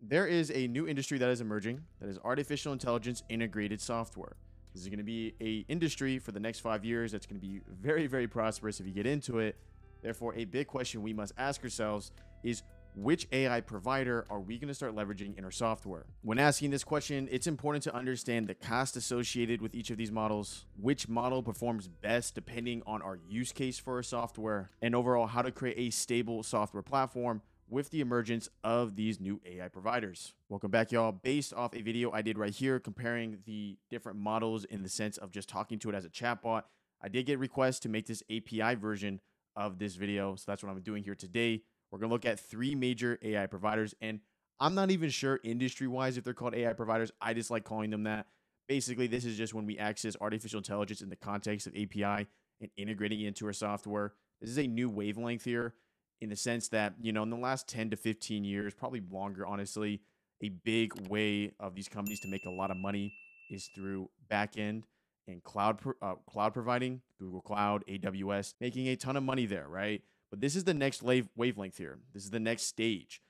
There is a new industry that is emerging that is artificial intelligence integrated software. This is going to be a industry for the next 5 years that's going to be very very prosperous if you get into it. Therefore, a big question we must ask ourselves is which AI provider are we going to start leveraging in our software? When asking this question, it's important to understand the cost associated with each of these models, which model performs best depending on our use case for our software, and overall how to create a stable software platform with the emergence of these new AI providers. Welcome back, y'all. Based off a video I did right here comparing the different models in the sense of just talking to it as a chatbot, I did get requests to make this API version of this video. So that's what I'm doing here today. We're going to look at three major AI providers. And I'm not even sure industry wise if they're called AI providers. I just like calling them that. Basically, this is just when we access artificial intelligence in the context of API and integrating it into our software. This is a new wavelength here in the sense that, you know, in the last 10 to 15 years, probably longer, honestly, a big way of these companies to make a lot of money is through backend and cloud uh, cloud providing, Google Cloud, AWS, making a ton of money there, right? But this is the next wave, wavelength here. This is the next stage.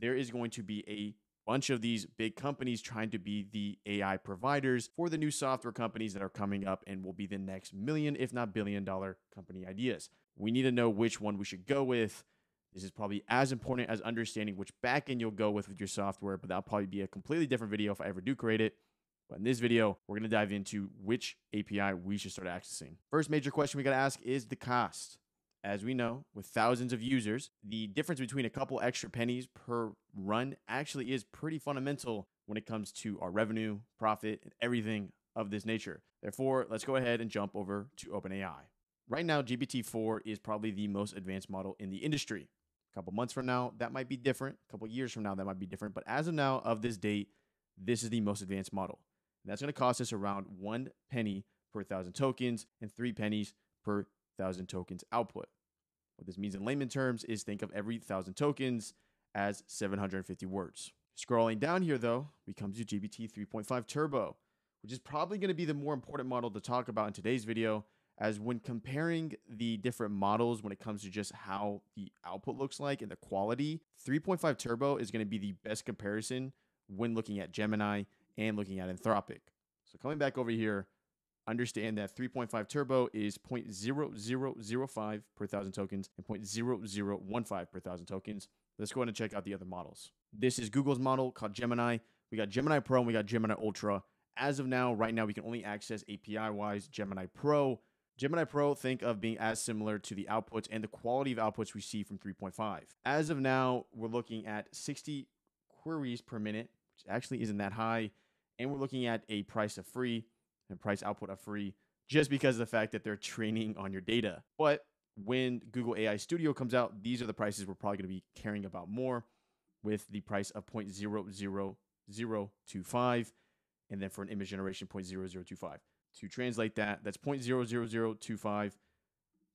There is going to be a bunch of these big companies trying to be the AI providers for the new software companies that are coming up and will be the next million, if not billion dollar company ideas. We need to know which one we should go with. This is probably as important as understanding which backend you'll go with with your software, but that'll probably be a completely different video if I ever do create it. But in this video, we're going to dive into which API we should start accessing. First major question we got to ask is the cost. As we know, with thousands of users, the difference between a couple extra pennies per run actually is pretty fundamental when it comes to our revenue, profit, and everything of this nature. Therefore, let's go ahead and jump over to OpenAI. Right now, GPT-4 is probably the most advanced model in the industry. A couple months from now, that might be different. A couple years from now, that might be different. But as of now, of this date, this is the most advanced model. That's going to cost us around one penny per thousand tokens and three pennies per thousand tokens output. What this means in layman terms is think of every thousand tokens as 750 words. Scrolling down here, though, we come to GPT 3.5 Turbo, which is probably going to be the more important model to talk about in today's video, as when comparing the different models when it comes to just how the output looks like and the quality, 3.5 Turbo is going to be the best comparison when looking at Gemini and looking at Anthropic. So coming back over here, understand that 3.5 turbo is 0.0005 per thousand tokens and 0.0015 per thousand tokens. Let's go ahead and check out the other models. This is Google's model called Gemini. We got Gemini Pro and we got Gemini Ultra. As of now, right now, we can only access API wise Gemini Pro. Gemini Pro, think of being as similar to the outputs and the quality of outputs we see from 3.5. As of now, we're looking at 60 queries per minute, which actually isn't that high. And we're looking at a price of free and price output of free just because of the fact that they're training on your data. But when Google AI Studio comes out, these are the prices we're probably going to be caring about more with the price of 0.00025 and then for an image generation 0.0025. To translate that, that's 0.00025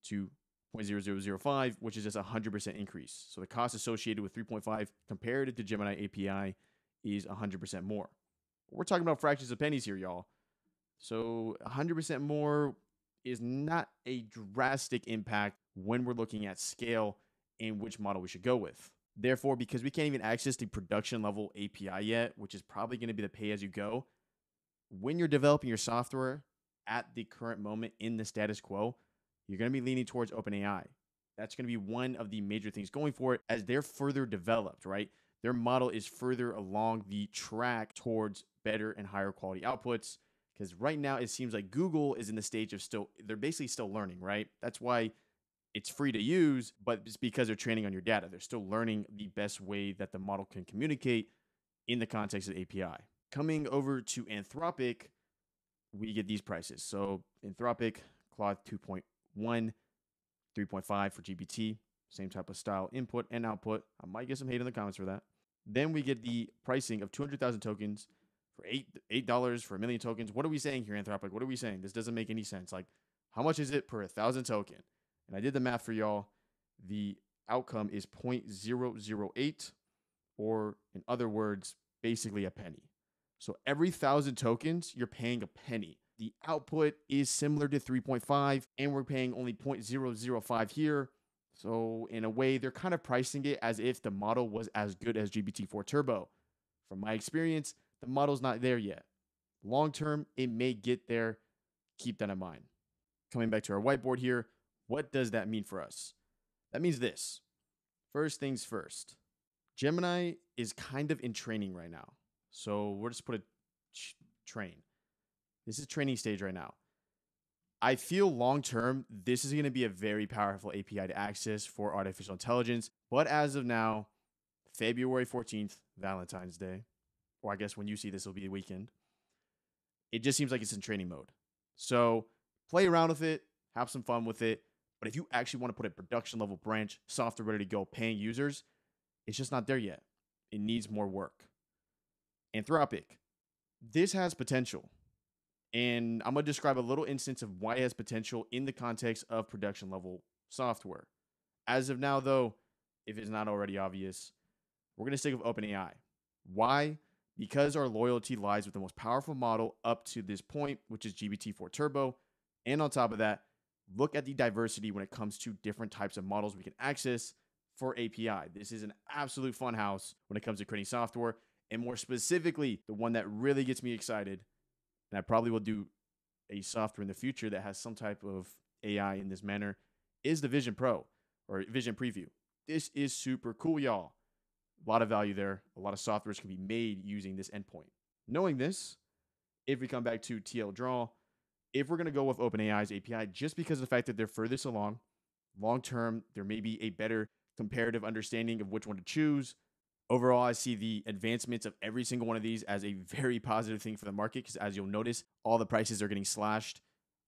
to 0.0005, which is just a 100% increase. So the cost associated with 3.5 compared to Gemini API is 100% more. We're talking about fractions of pennies here, y'all. So 100% more is not a drastic impact when we're looking at scale and which model we should go with. Therefore, because we can't even access the production level API yet, which is probably going to be the pay as you go, when you're developing your software at the current moment in the status quo, you're going to be leaning towards OpenAI. That's going to be one of the major things going for it as they're further developed, right? Their model is further along the track towards better and higher quality outputs because right now it seems like Google is in the stage of still, they're basically still learning, right? That's why it's free to use, but it's because they're training on your data. They're still learning the best way that the model can communicate in the context of API. Coming over to Anthropic, we get these prices. So Anthropic, Claude 2.1, 3.5 for GPT, same type of style input and output. I might get some hate in the comments for that. Then we get the pricing of 200,000 tokens for eight eight dollars for a million tokens. What are we saying here, Anthropic? What are we saying? This doesn't make any sense. Like, how much is it per a thousand token? And I did the math for y'all. The outcome is 0.008, or in other words, basically a penny. So every thousand tokens, you're paying a penny. The output is similar to 3.5, and we're paying only 0.005 here. So in a way, they're kind of pricing it as if the model was as good as GPT-4 Turbo. From my experience, the model's not there yet. Long term, it may get there. Keep that in mind. Coming back to our whiteboard here, what does that mean for us? That means this. First things first, Gemini is kind of in training right now. So we'll just put a train. This is training stage right now. I feel long term, this is going to be a very powerful API to access for artificial intelligence. But as of now, February 14th, Valentine's Day, or I guess when you see this, it'll be a weekend. It just seems like it's in training mode. So play around with it, have some fun with it. But if you actually want to put a production level branch, software ready to go, paying users, it's just not there yet. It needs more work. Anthropic. This has potential. And I'm going to describe a little instance of why it has potential in the context of production level software. As of now, though, if it's not already obvious, we're going to stick with OpenAI. Why? Because our loyalty lies with the most powerful model up to this point, which is GPT-4 Turbo. And on top of that, look at the diversity when it comes to different types of models we can access for API. This is an absolute fun house when it comes to creating software. And more specifically, the one that really gets me excited, and I probably will do a software in the future that has some type of AI in this manner, is the Vision Pro or Vision Preview. This is super cool, y'all. A lot of value there. A lot of softwares can be made using this endpoint. Knowing this, if we come back to tldraw, if we're going to go with OpenAI's API, just because of the fact that they're furthest along, long term, there may be a better comparative understanding of which one to choose. Overall, I see the advancements of every single one of these as a very positive thing for the market because, as you'll notice, all the prices are getting slashed.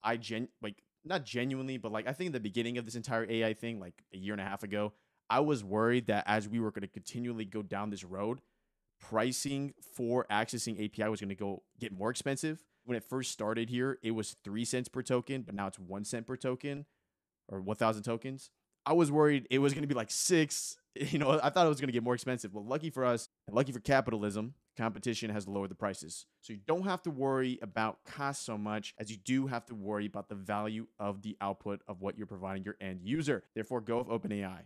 I gen like not genuinely, but like I think in the beginning of this entire AI thing, like a year and a half ago, I was worried that as we were going to continually go down this road, pricing for accessing API was going to go get more expensive. When it first started here, it was three cents per token, but now it's one cent per token or 1,000 tokens. I was worried it was going to be like six. You know, I thought it was going to get more expensive. But lucky for us, and lucky for capitalism, competition has lowered the prices. So you don't have to worry about cost so much as you do have to worry about the value of the output of what you're providing your end user. Therefore, go with OpenAI.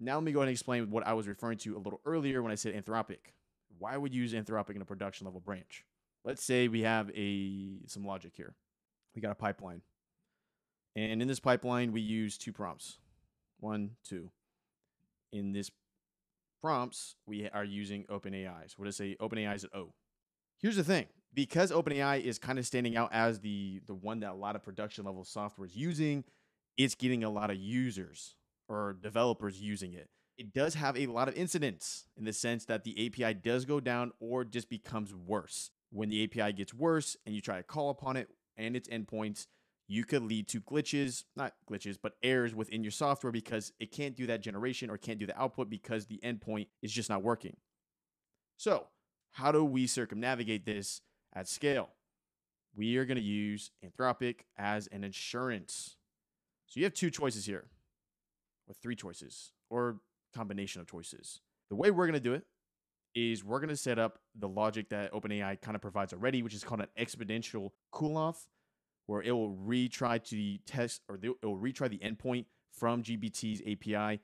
Now let me go ahead and explain what I was referring to a little earlier when I said Anthropic. Why would you use Anthropic in a production level branch? Let's say we have a some logic here. We got a pipeline. And in this pipeline, we use two prompts. One, two. In this prompts, we are using OpenAI. So what does say OpenAI is at O. Here's the thing. Because OpenAI is kind of standing out as the the one that a lot of production level software is using, it's getting a lot of users or developers using it. It does have a lot of incidents in the sense that the API does go down or just becomes worse. When the API gets worse and you try to call upon it and its endpoints, you could lead to glitches, not glitches, but errors within your software because it can't do that generation or can't do the output because the endpoint is just not working. So, how do we circumnavigate this at scale? We are going to use Anthropic as an insurance. So, you have two choices here, or three choices, or combination of choices. The way we're going to do it is we're going to set up the logic that OpenAI kind of provides already, which is called an exponential cool off where it will retry to the test or it will retry the endpoint from GPT's API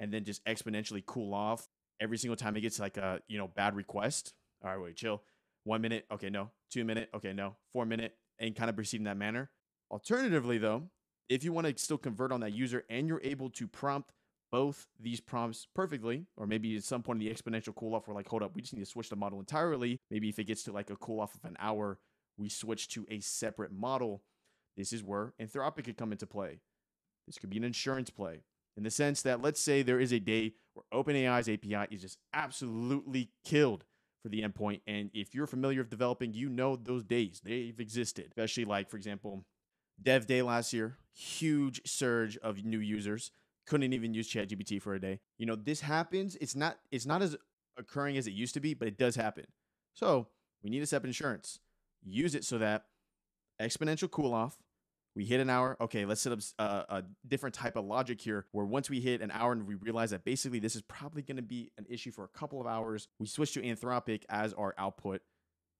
and then just exponentially cool off every single time it gets like a you know bad request. All right, wait, chill. One minute, okay, no. Two minute, okay, no. Four minute, and kind of proceed in that manner. Alternatively, though, if you want to still convert on that user and you're able to prompt both these prompts perfectly, or maybe at some point in the exponential cool off, we're like, hold up, we just need to switch the model entirely. Maybe if it gets to like a cool off of an hour, we switch to a separate model, this is where Anthropic could come into play. This could be an insurance play in the sense that let's say there is a day where OpenAI's API is just absolutely killed for the endpoint. And if you're familiar with developing, you know those days. They've existed, especially like, for example, Dev Day last year, huge surge of new users. Couldn't even use ChatGPT for a day. You know, this happens. It's not it's not as occurring as it used to be, but it does happen. So we need to set up insurance use it so that exponential cool off, we hit an hour. Okay, let's set up a, uh, a, different type of logic here where once we hit an hour and we realize that basically this is probably going to be an issue for a couple of hours, we switch to Anthropic as our output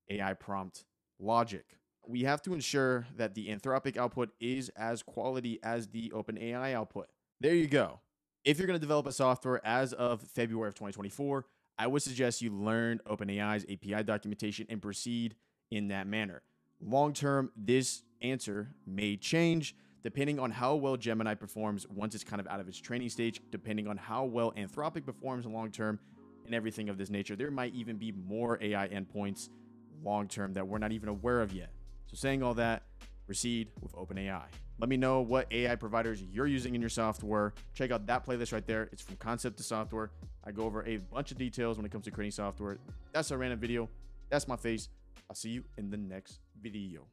AI prompt logic. We have to ensure that the Anthropic output is as quality as the OpenAI output. There you go. If you're going to develop a software as of February of 2024, I would suggest you learn OpenAI's API documentation and proceed in that manner. Long term, this answer may change depending on how well Gemini performs once it's kind of out of its training stage, depending on how well Anthropic performs long term, and everything of this nature. There might even be more AI endpoints long term that we're not even aware of yet. So, saying all that, proceed with OpenAI. Let me know what AI providers you're using in your software. Check out that playlist right there. It's from concept to software. I go over a bunch of details when it comes to creating software. That's a random video. That's my face. I'll see you in the next video.